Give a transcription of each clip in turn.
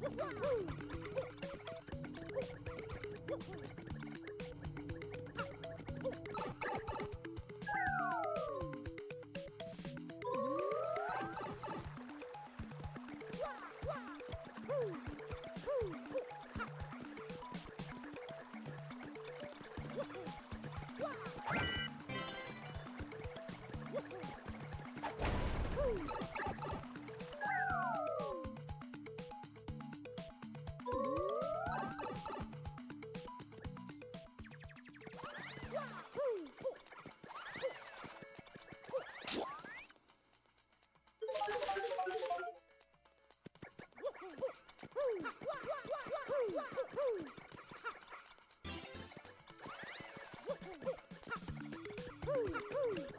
Woo-hoo-hoo! Oh.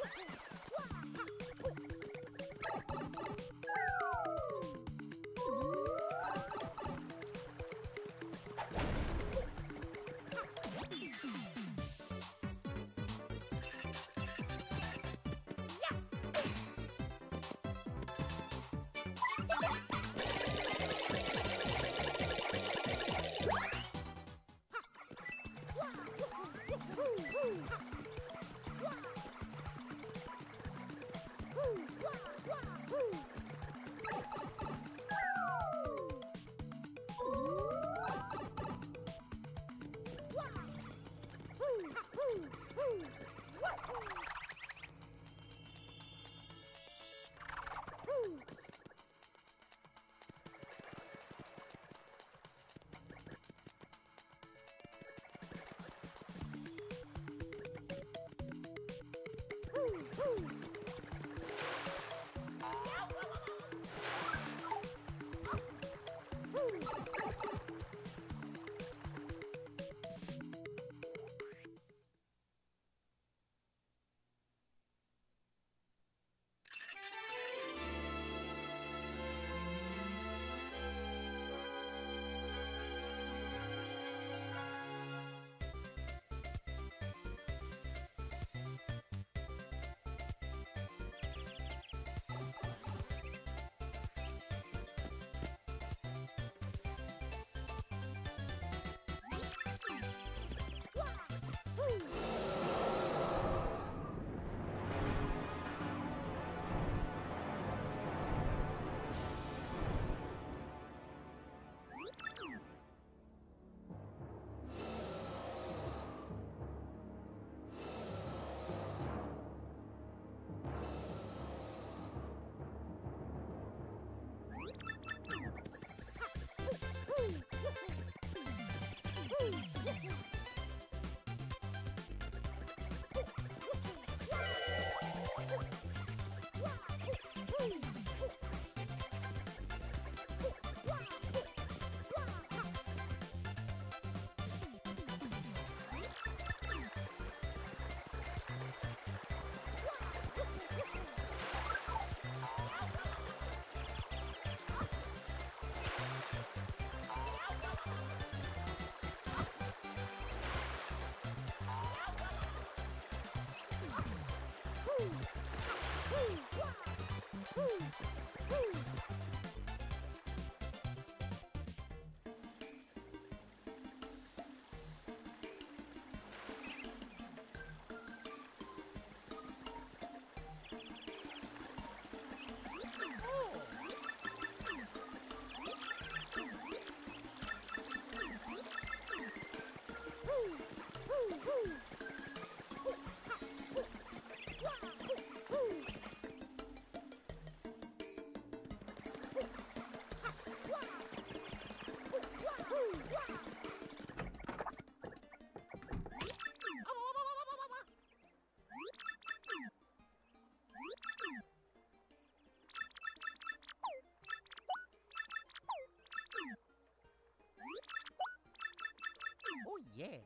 わあかく。Woo! Woo! Woo! Hmm. Woo! Yeah.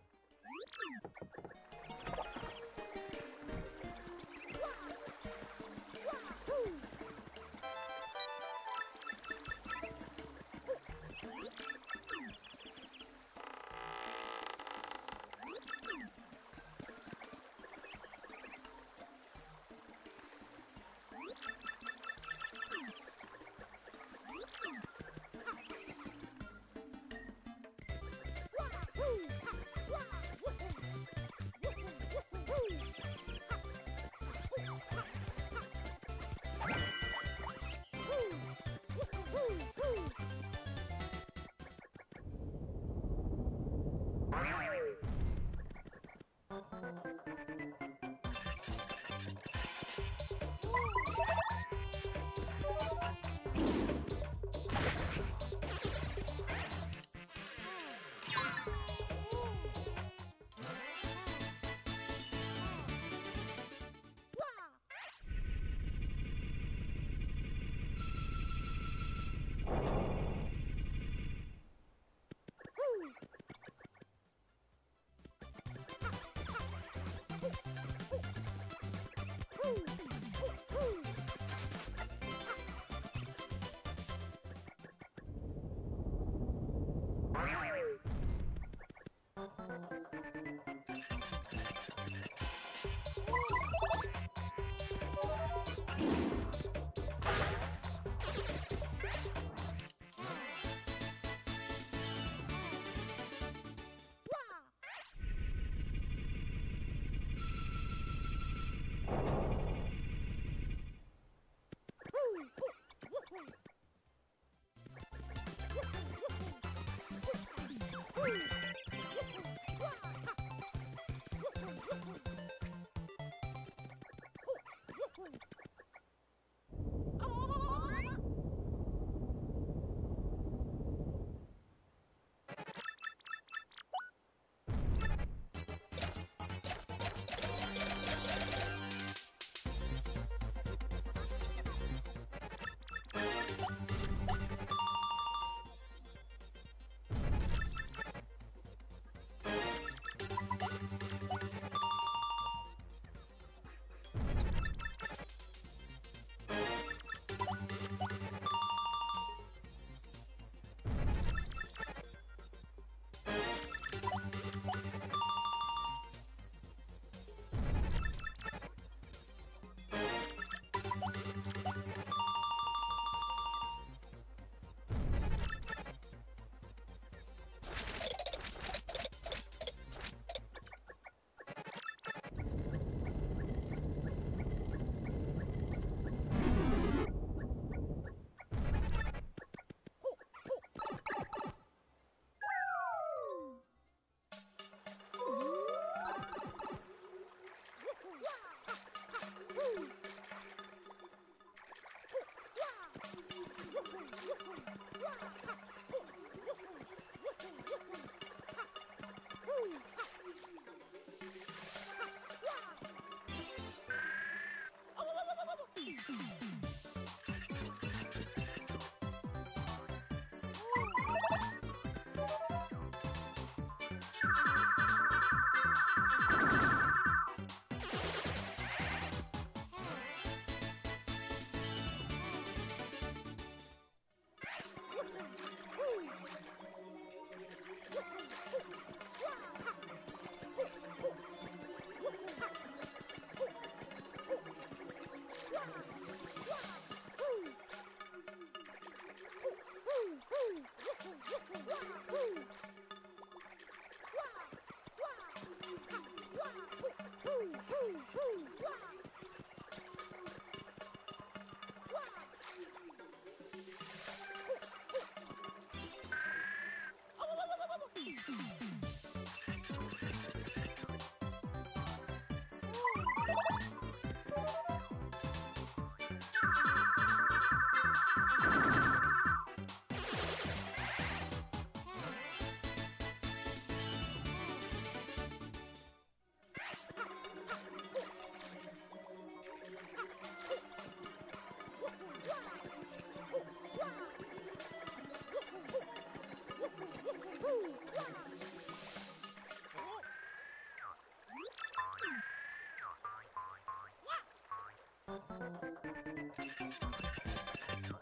Woo! Oh, Mm-hmm. Thank you.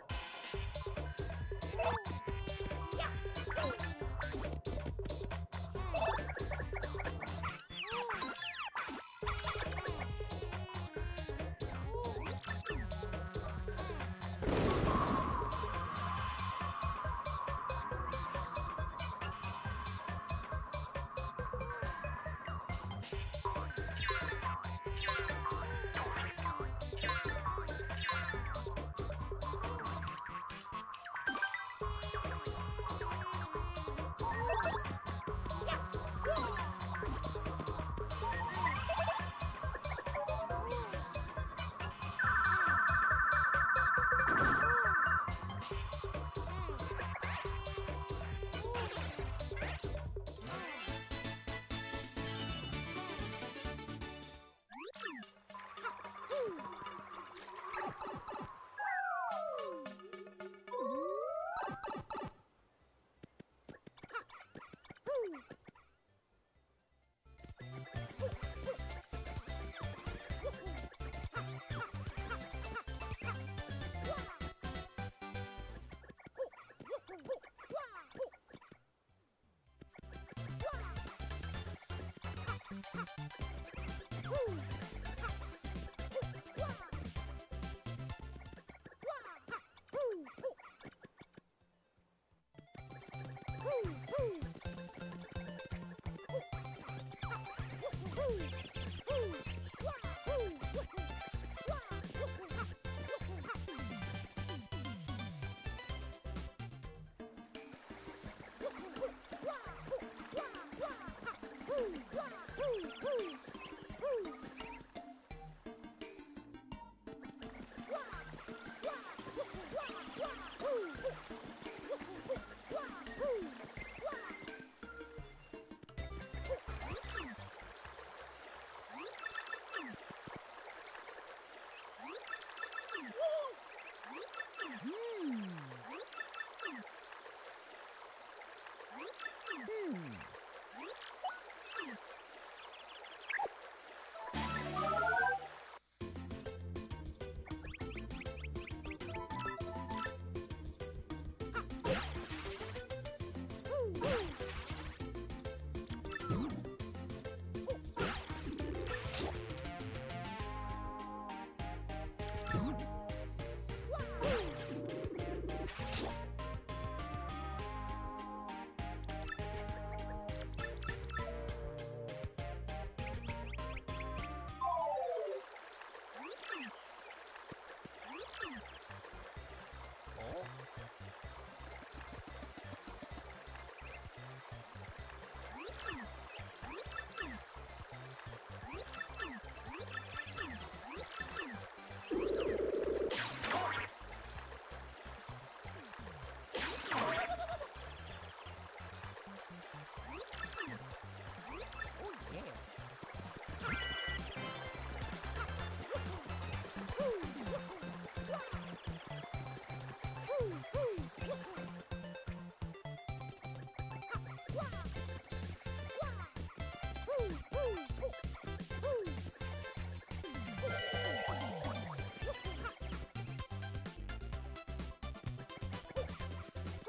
Woo!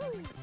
Woo!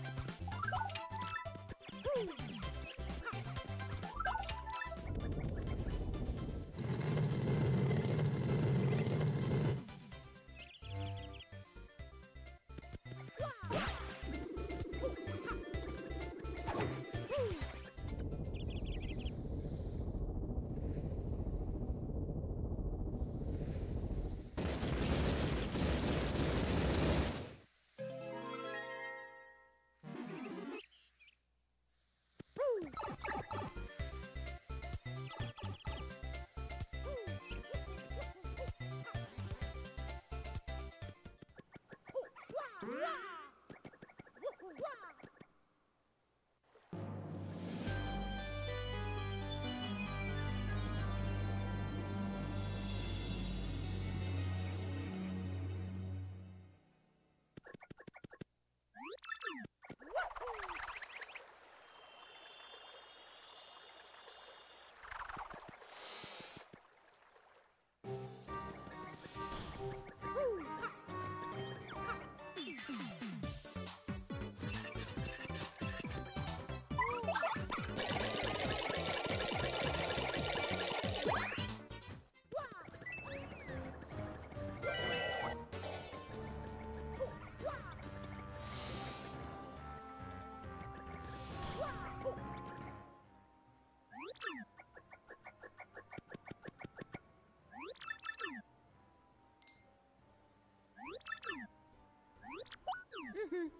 Mm-hmm.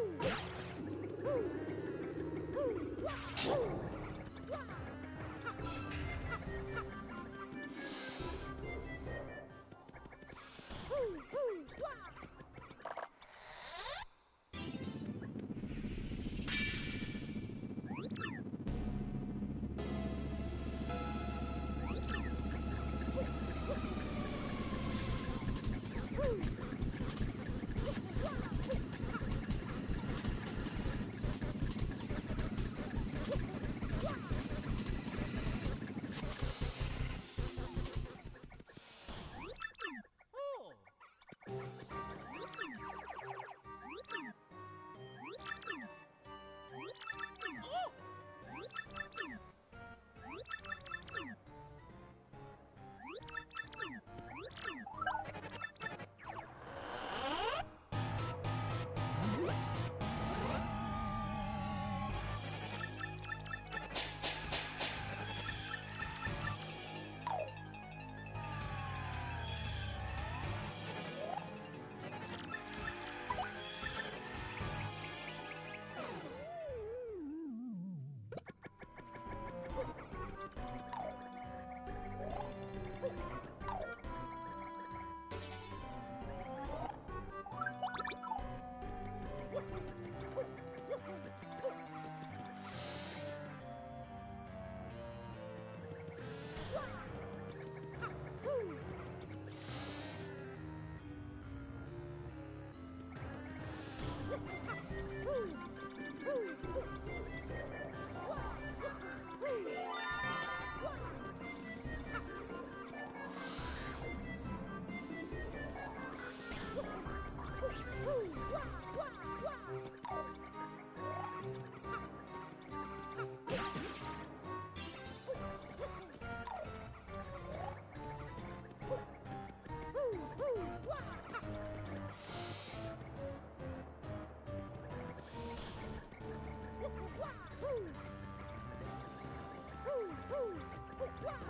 ooh Woo! Woo! Woo!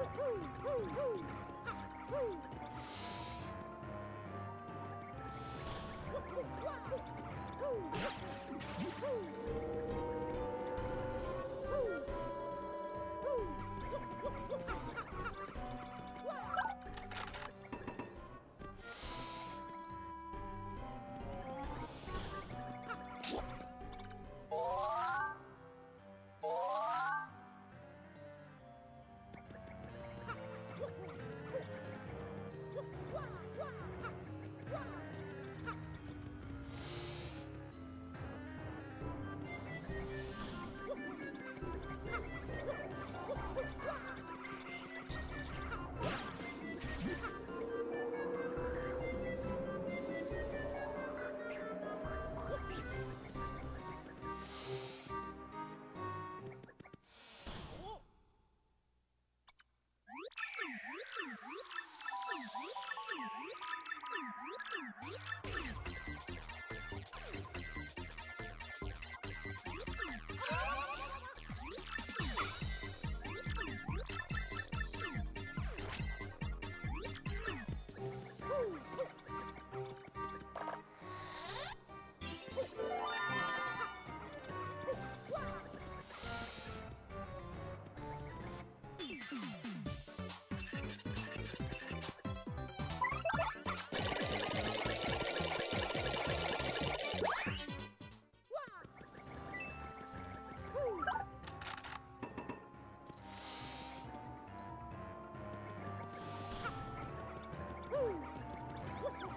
Woo!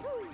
Woo!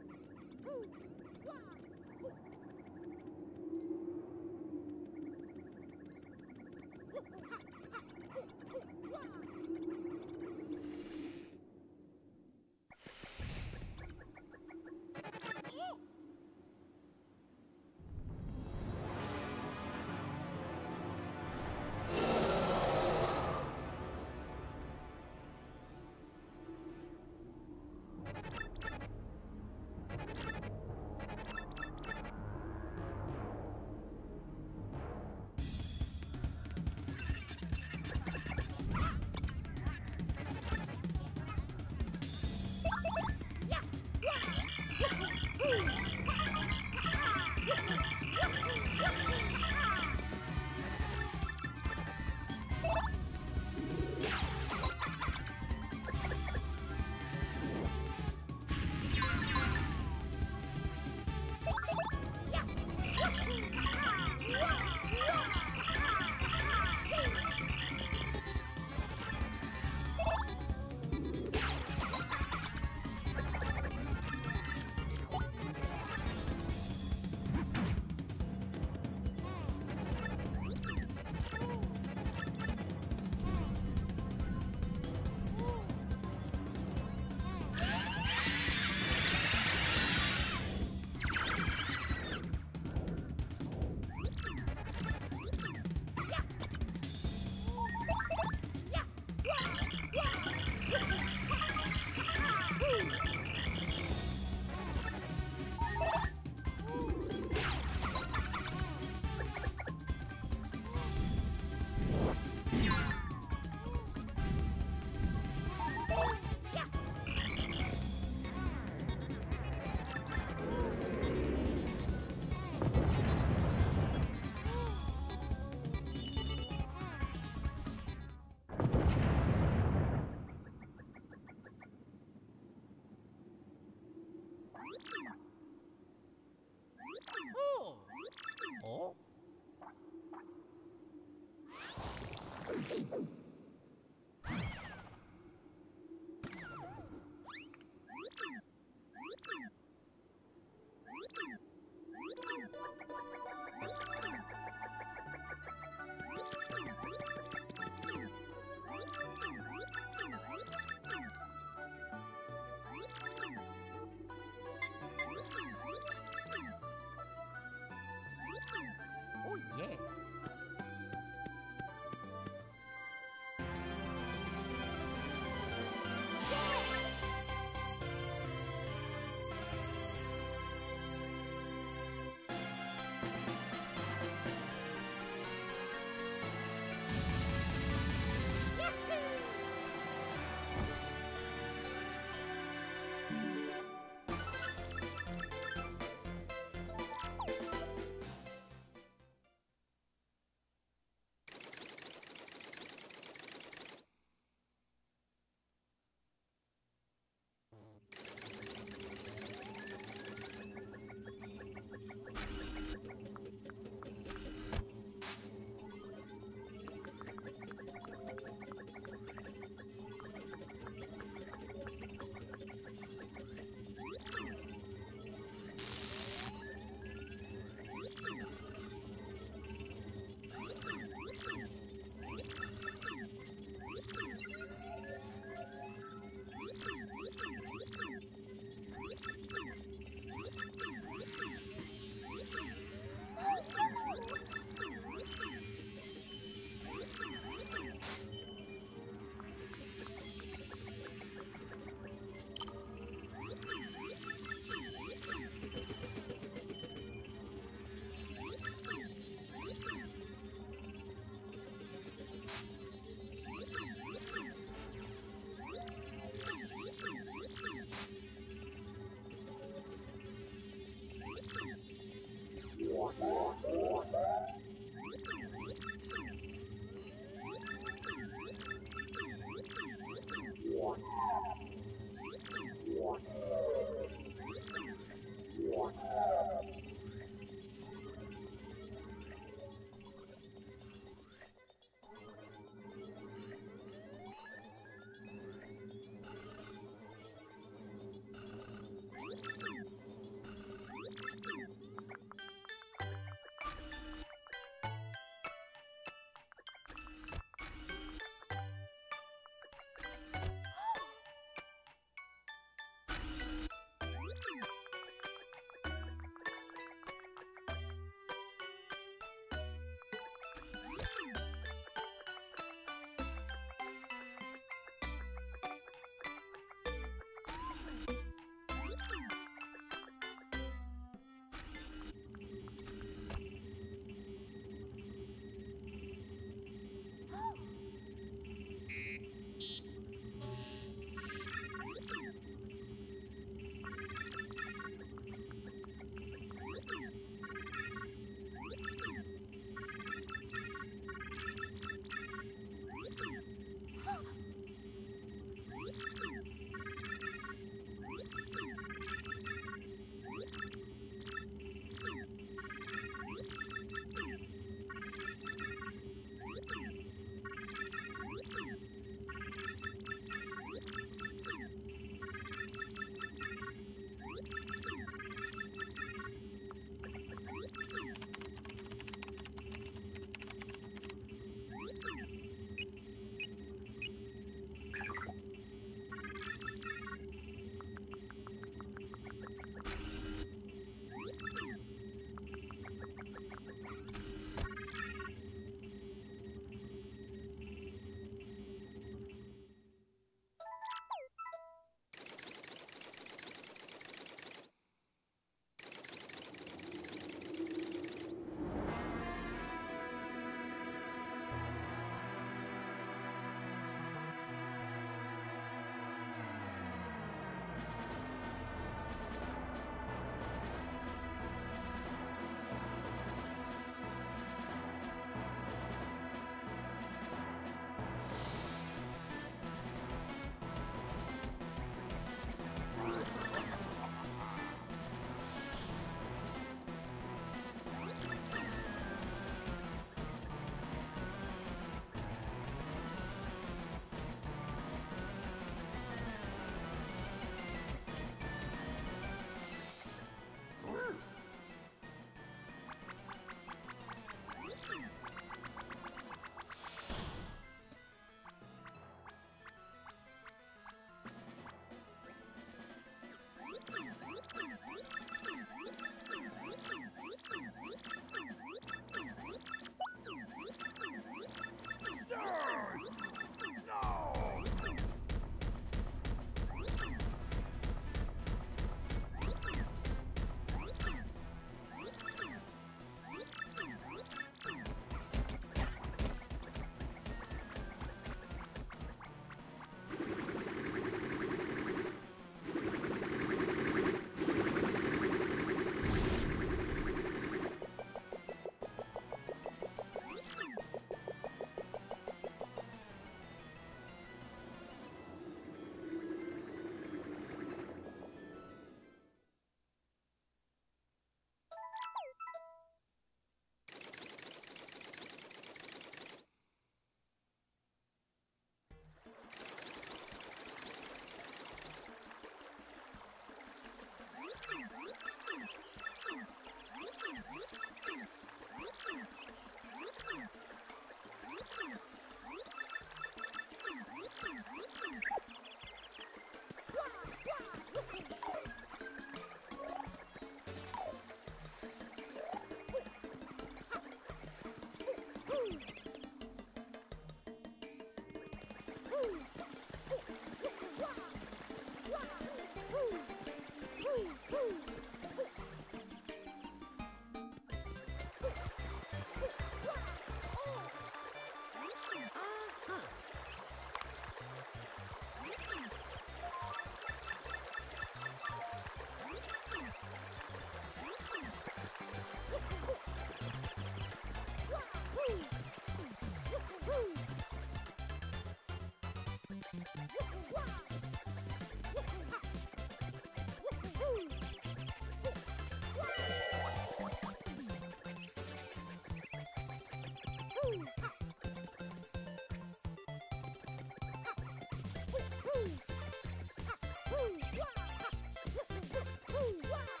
Woo! Wow!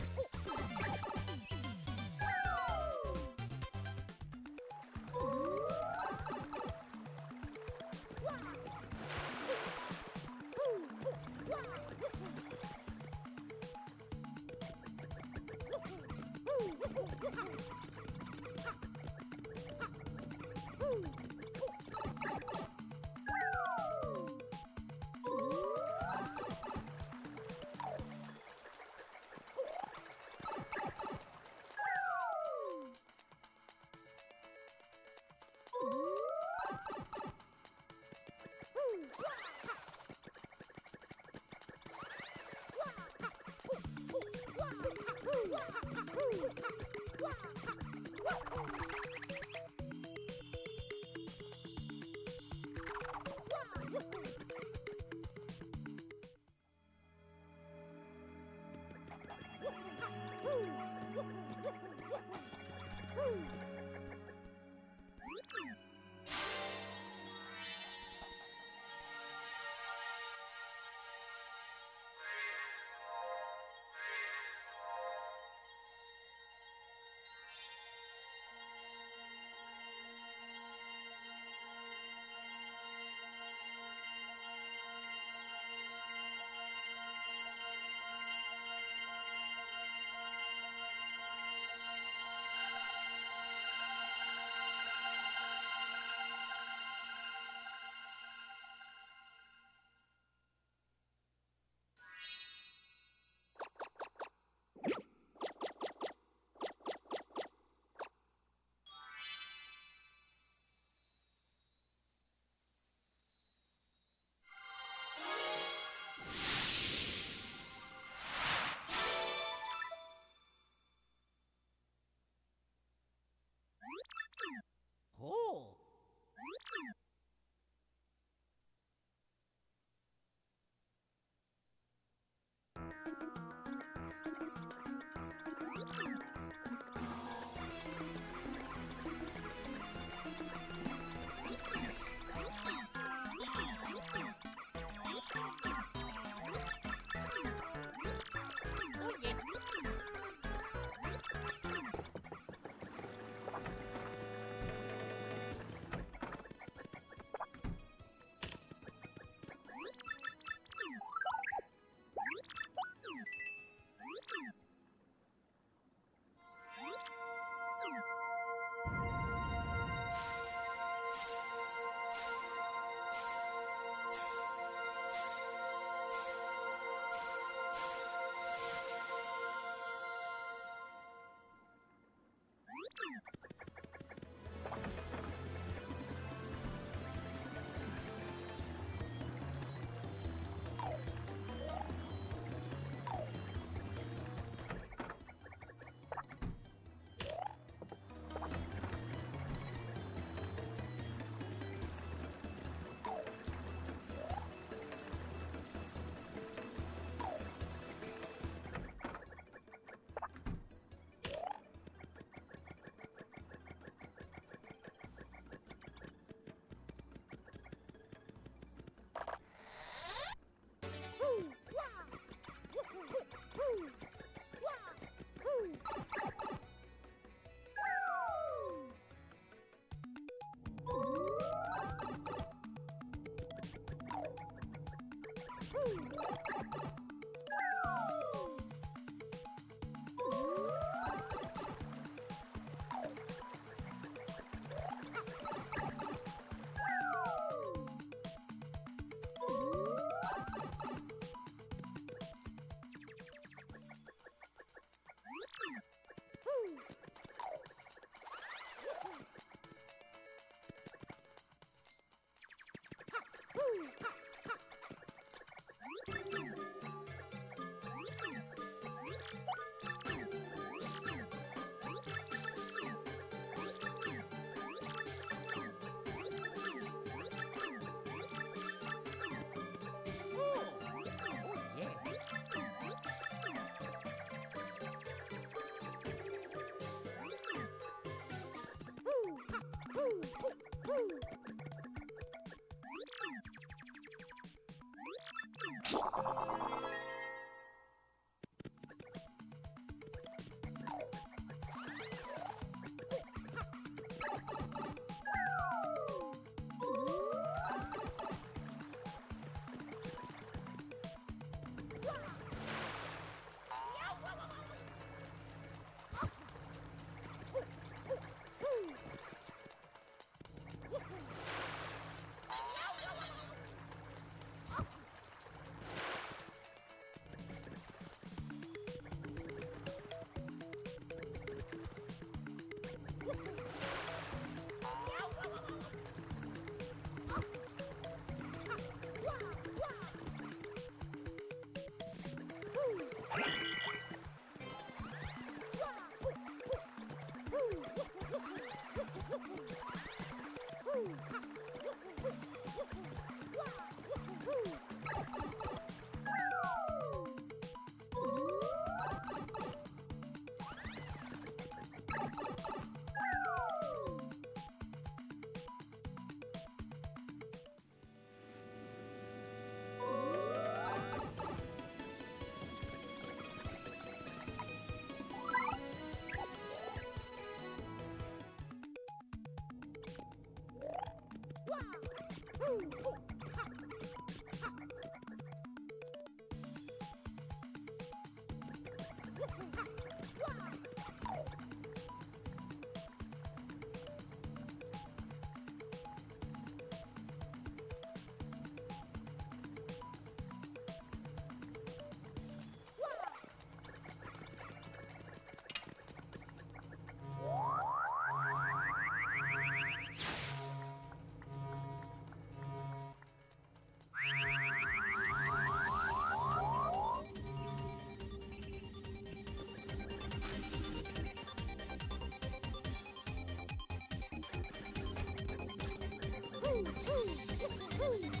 Oh. Yes. Woo! Wah! Woo! Woo! Woo! Wah! Woo! Oh. Woo! Woo! Woo!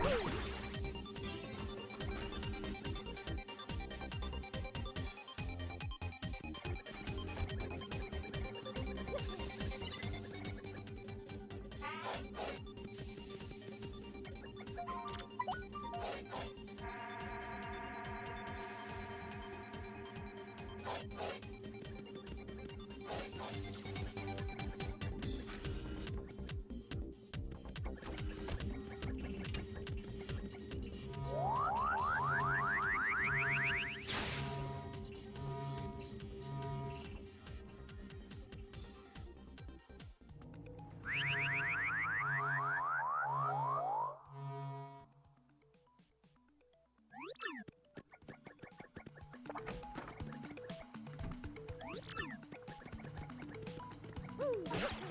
Let's go. Woo!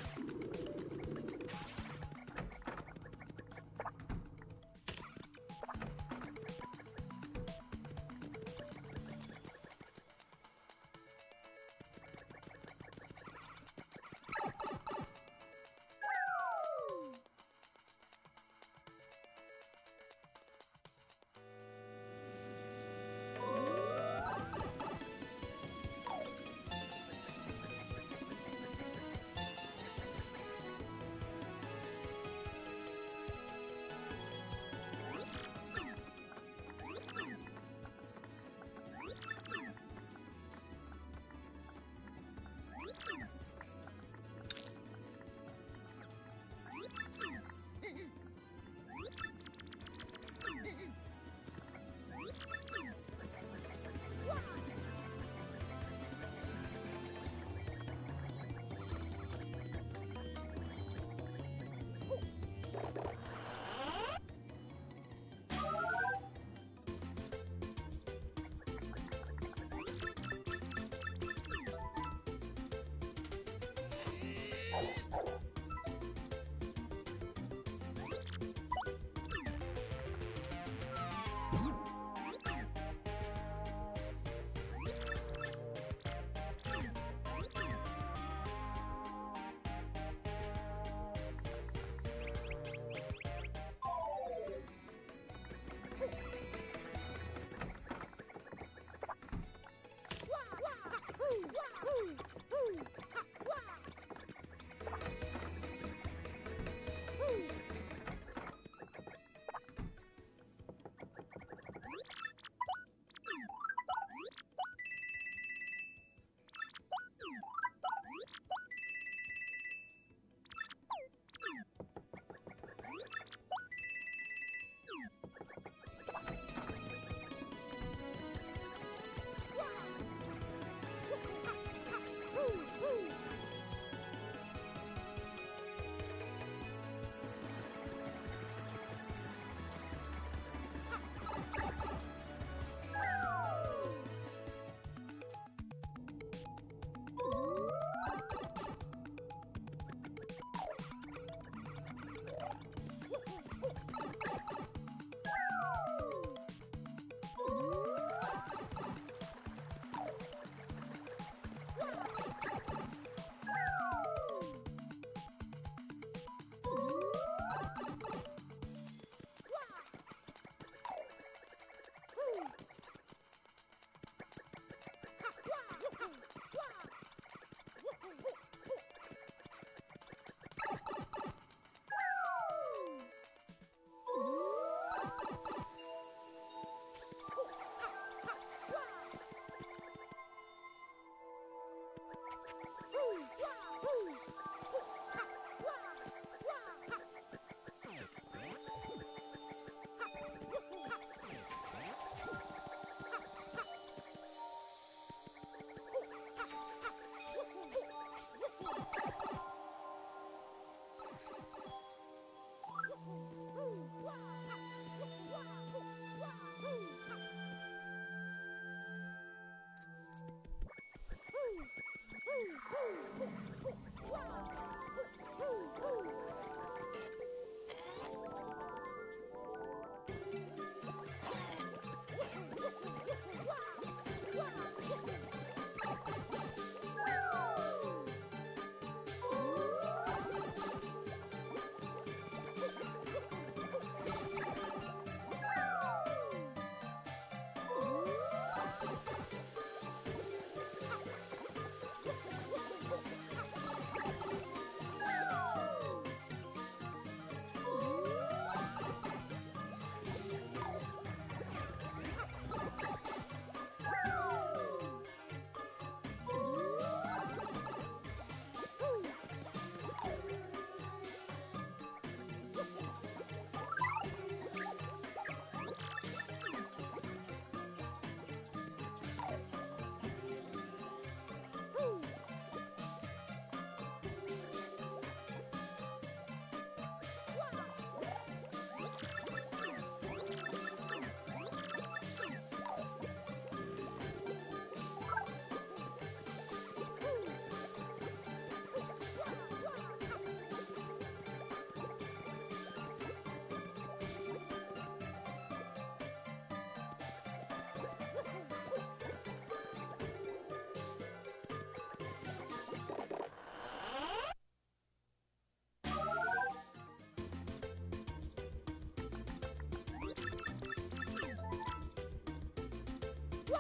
Woohoo!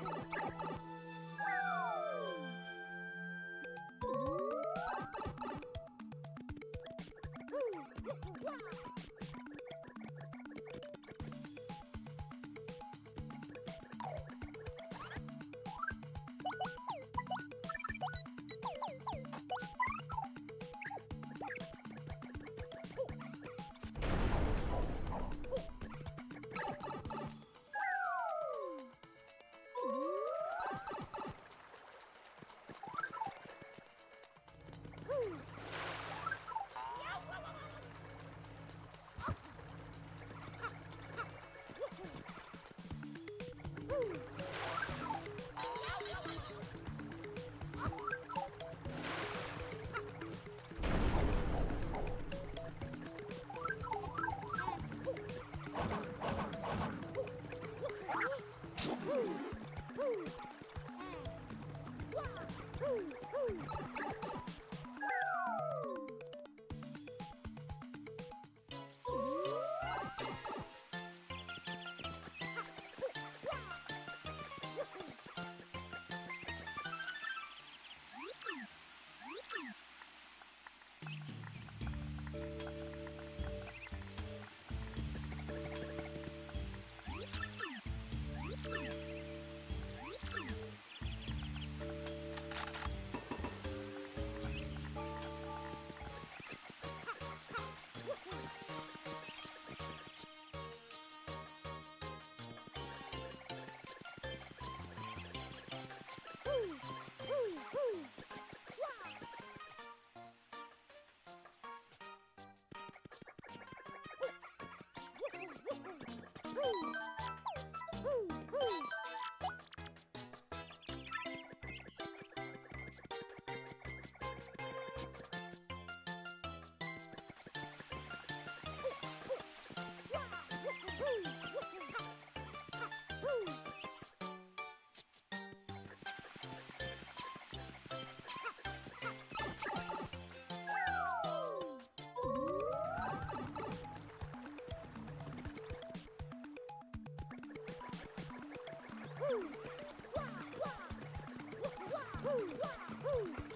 Ha ha ha ha! Woo! Woo! Woo!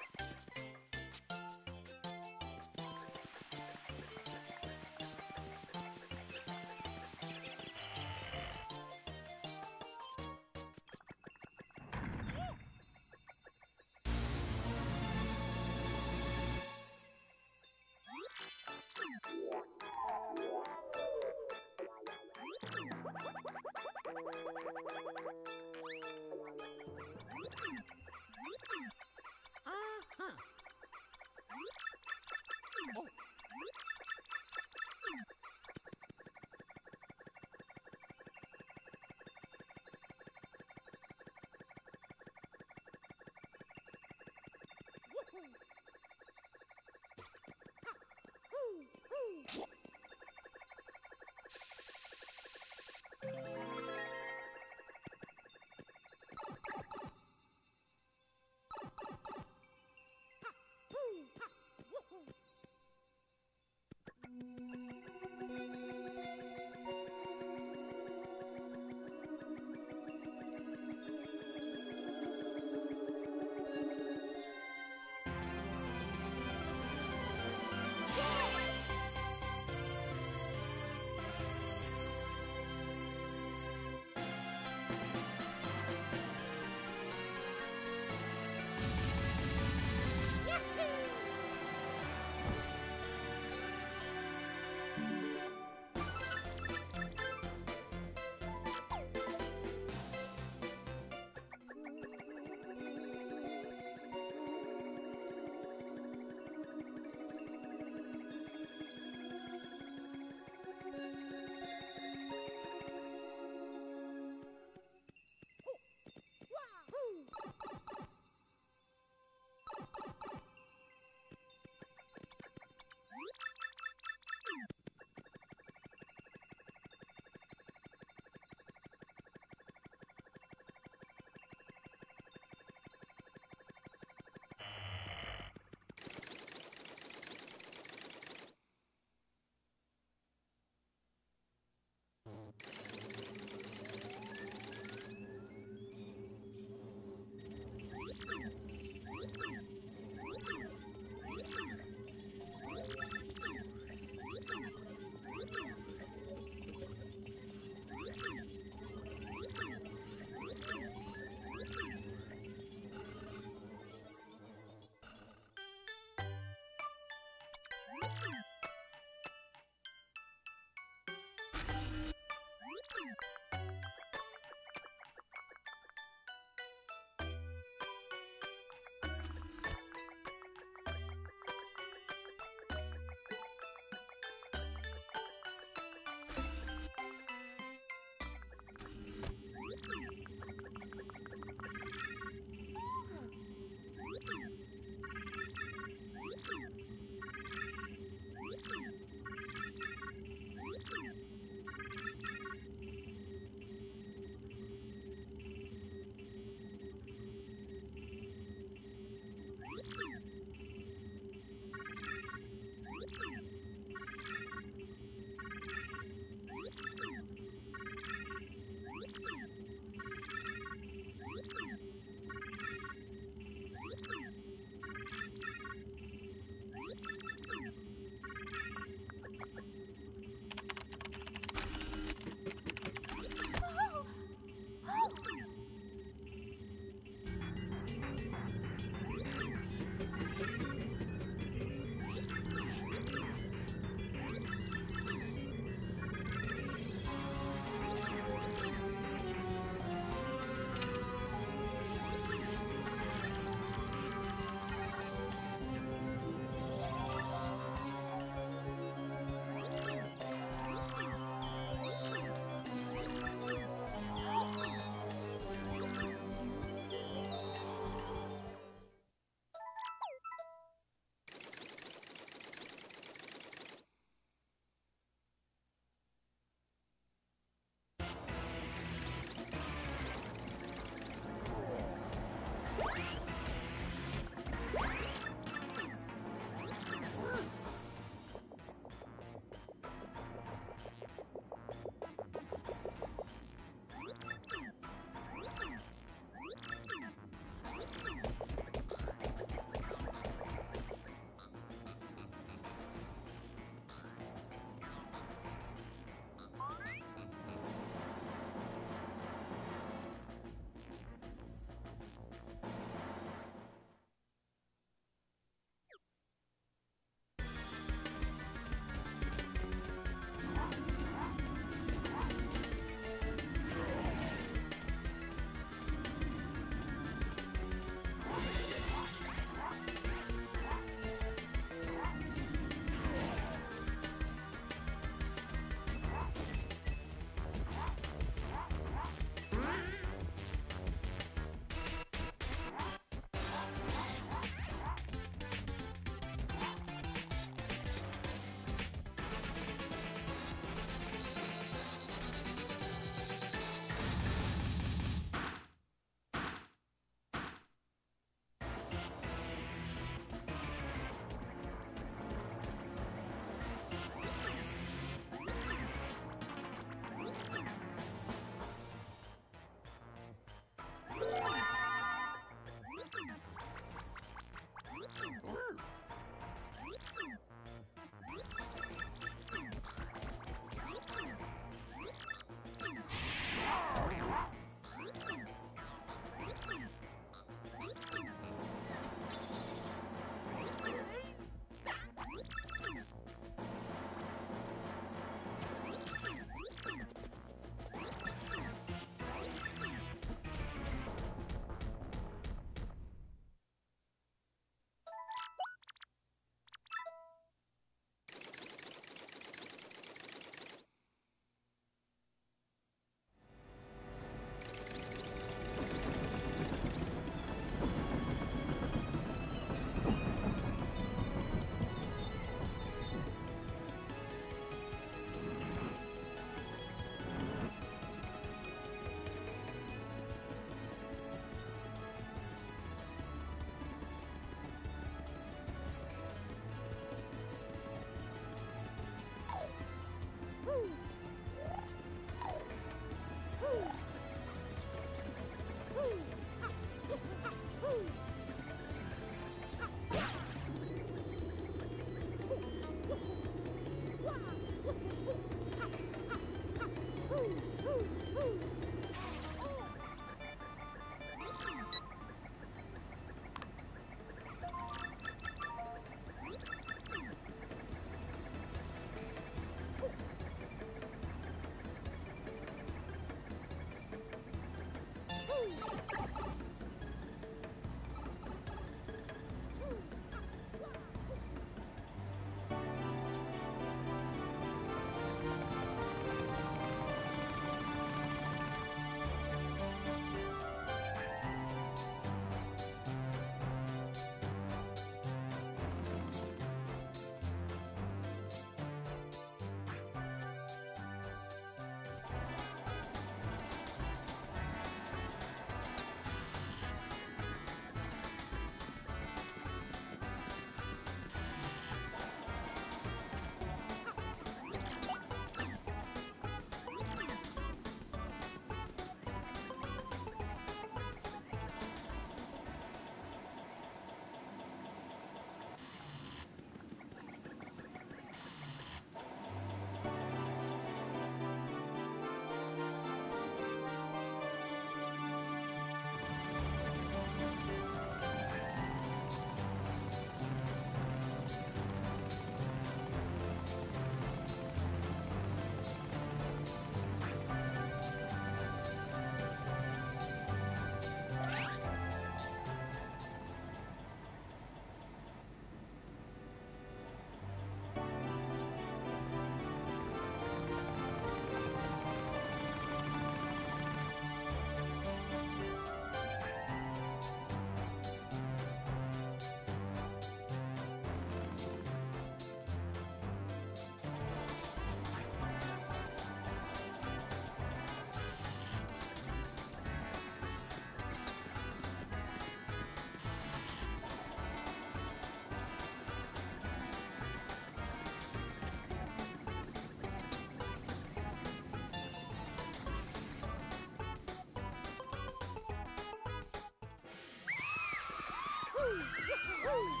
Woo!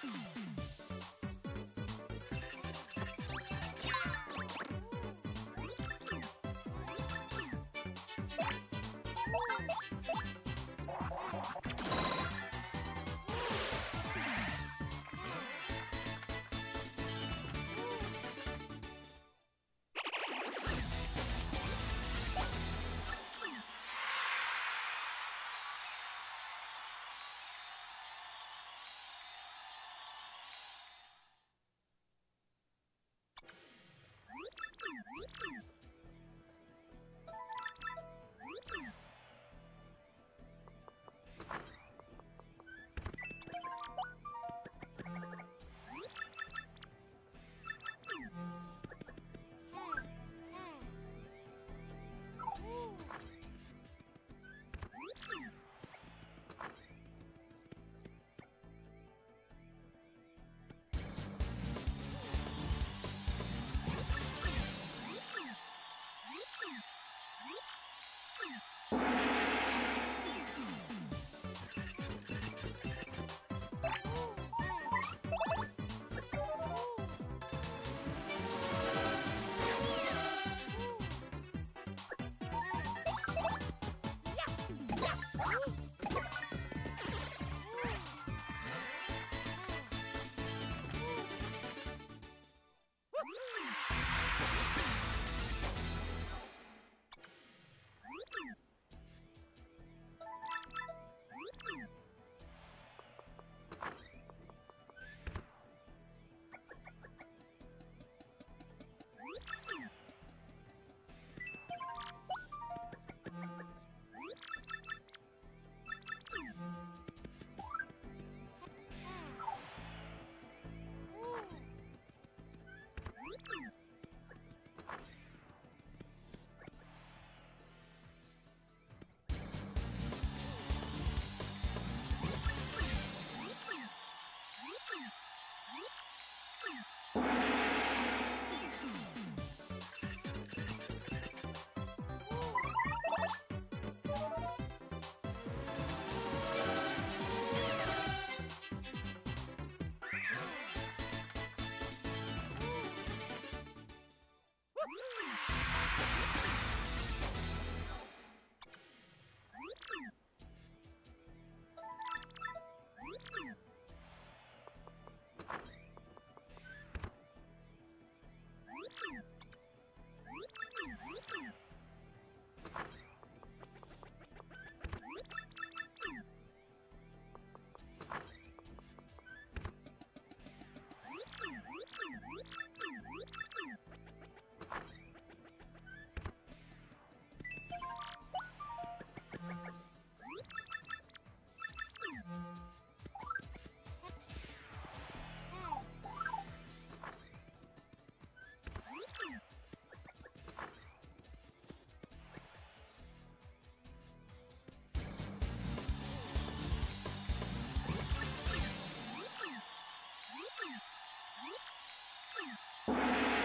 Thank you. you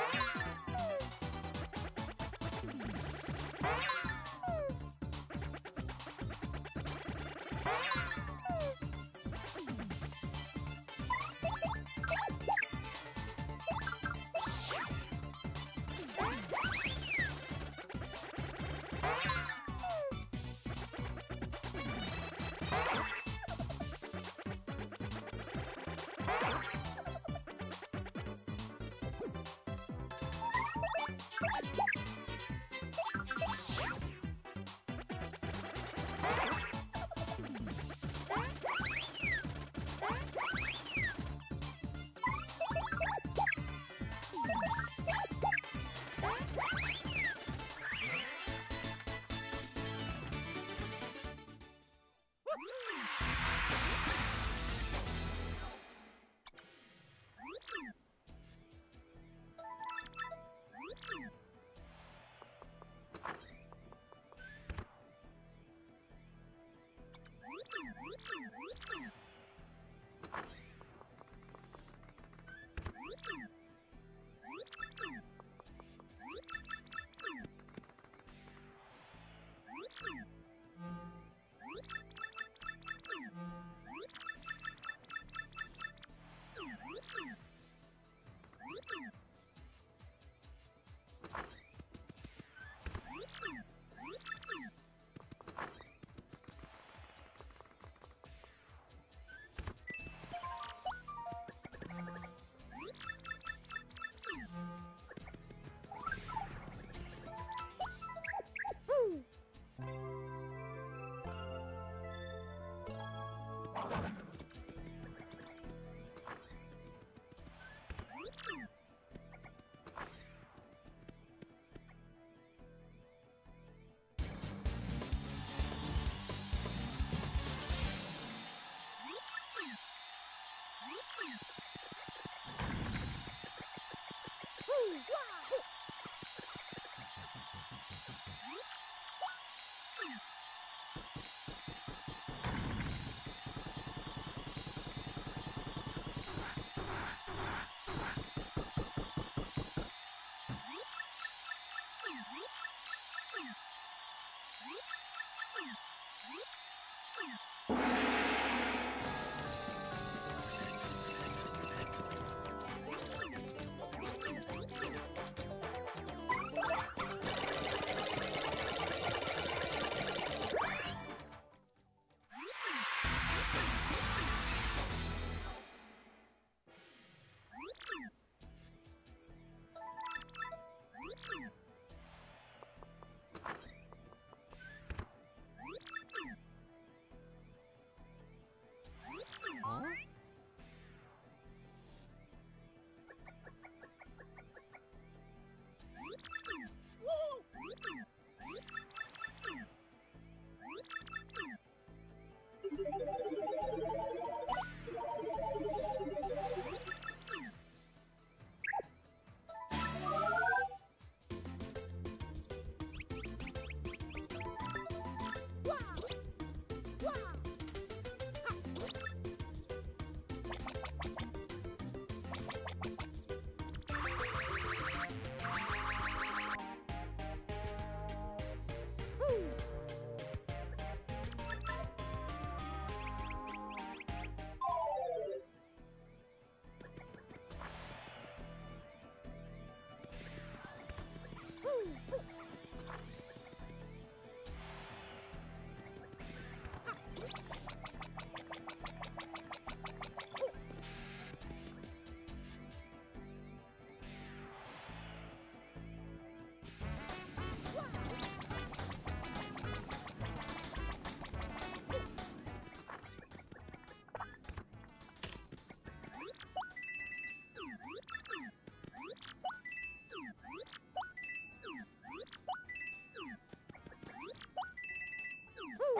you Huh?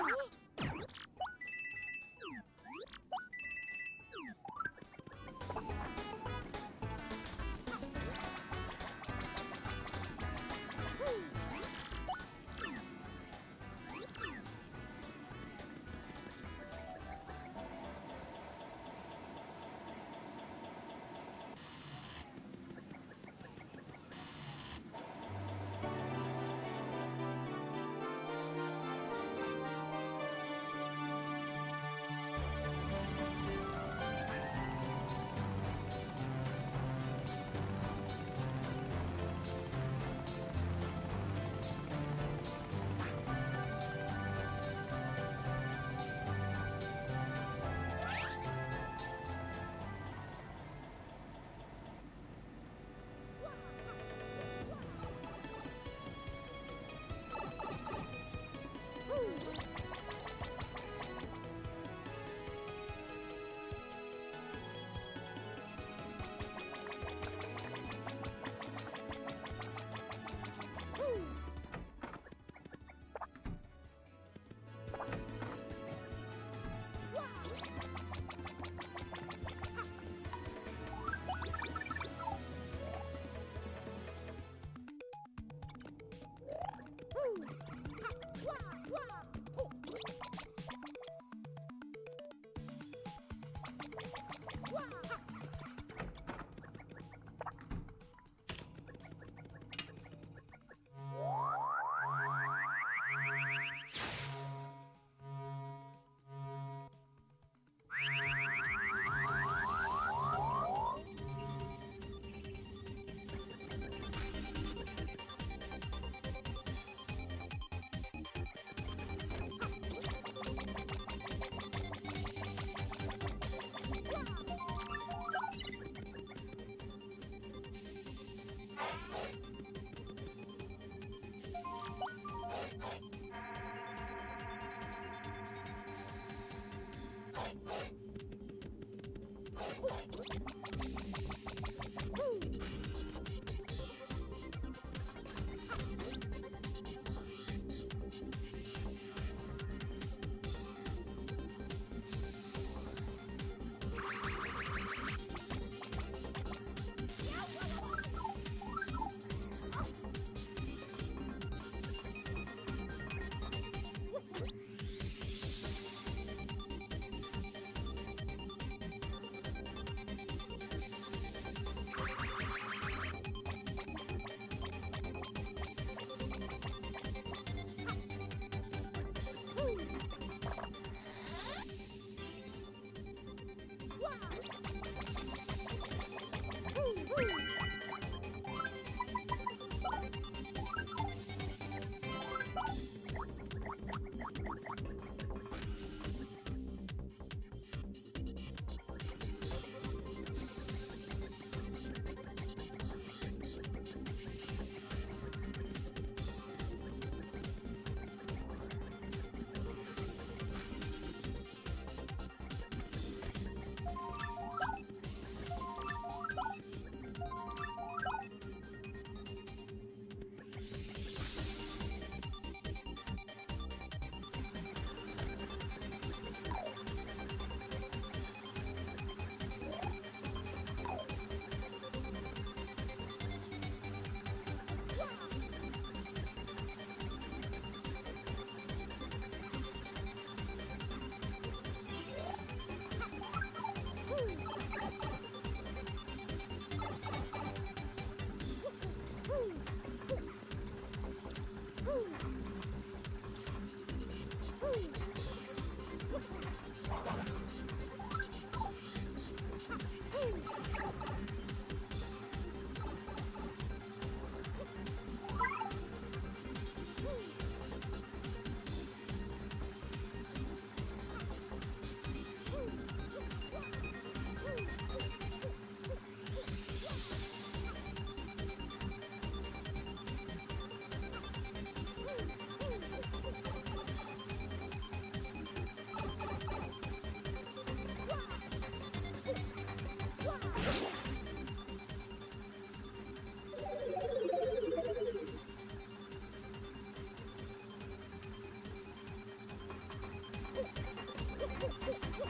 Oh!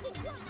Yeah!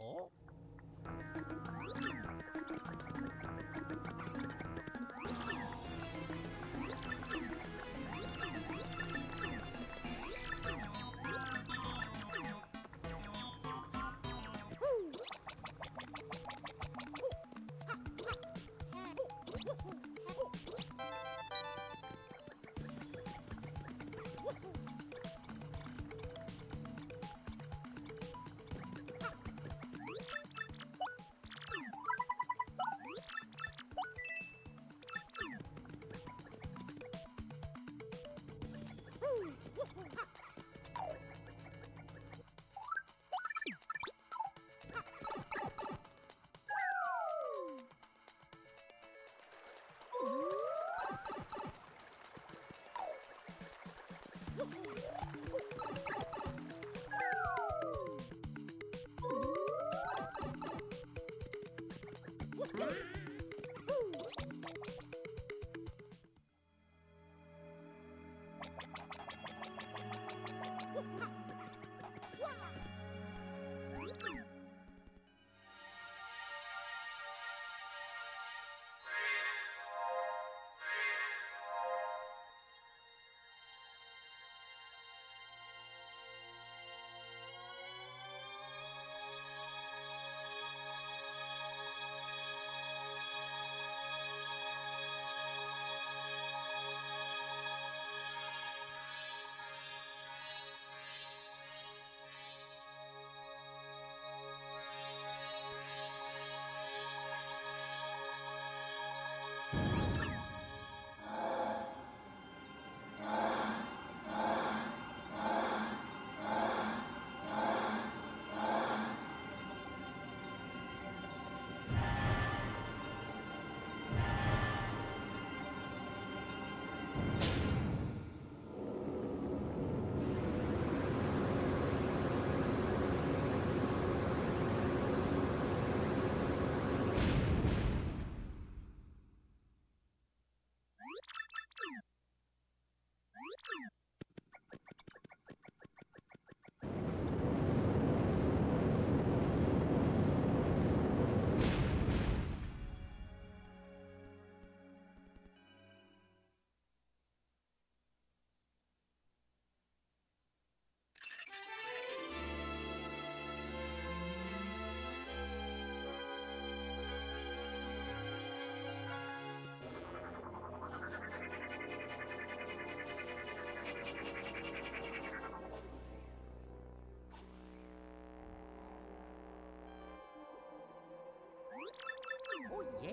Oh? Cool. Oh, yeah.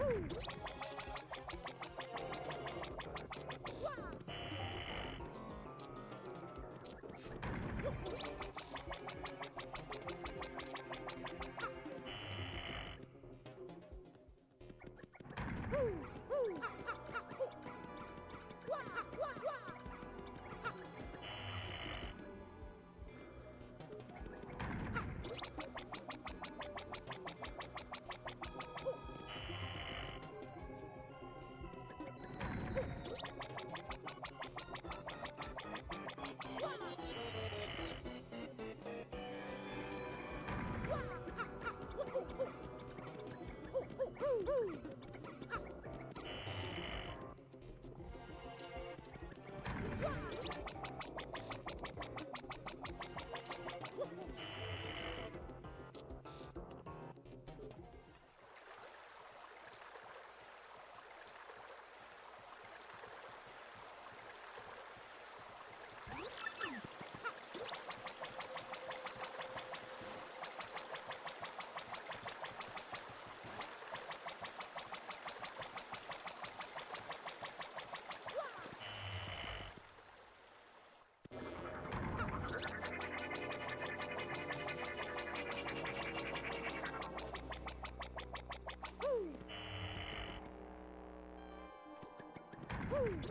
Ooh, ooh, ah, ah. Woo! Ha!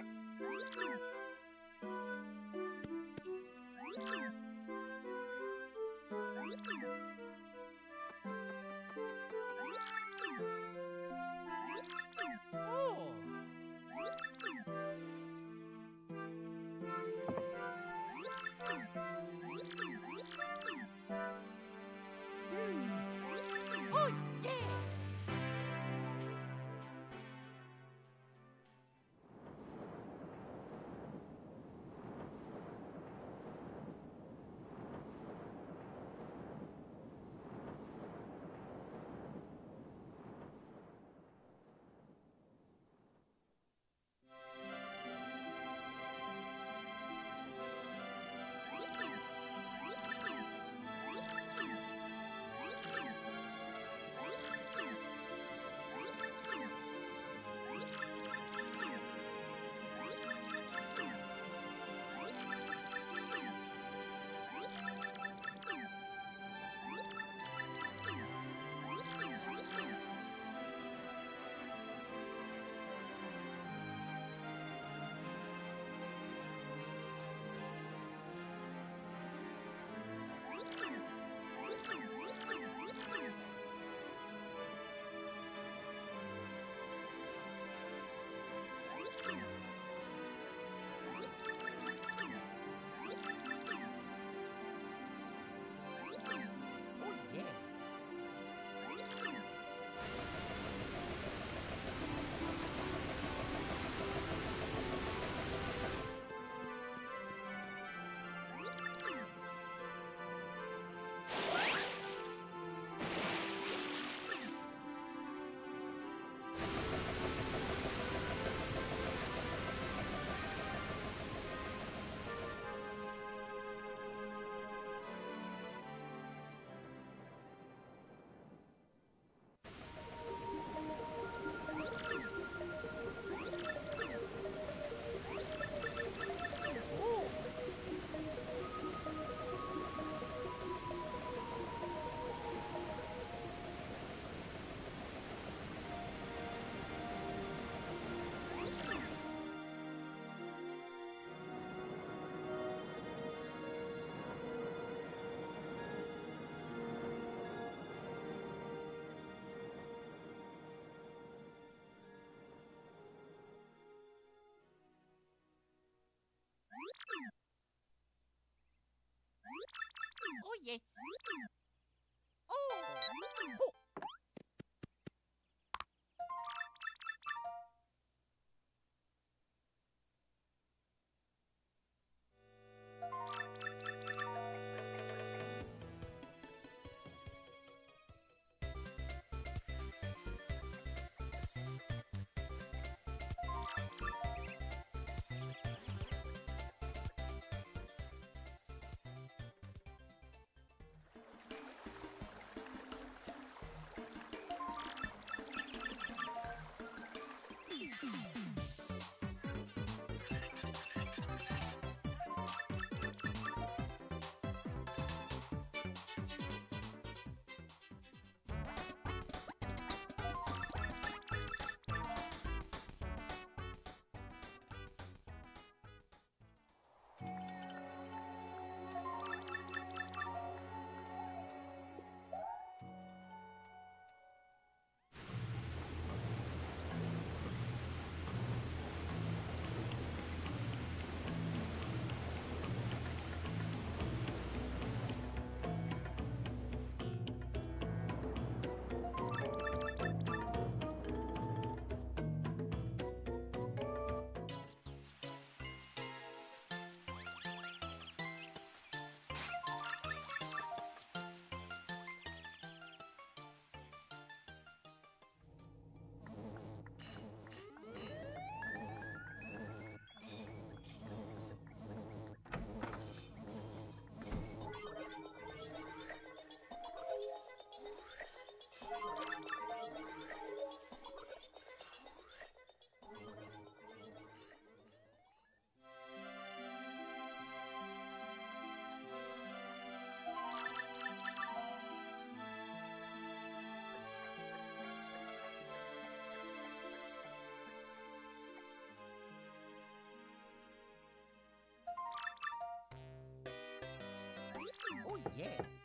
Oh, yeah.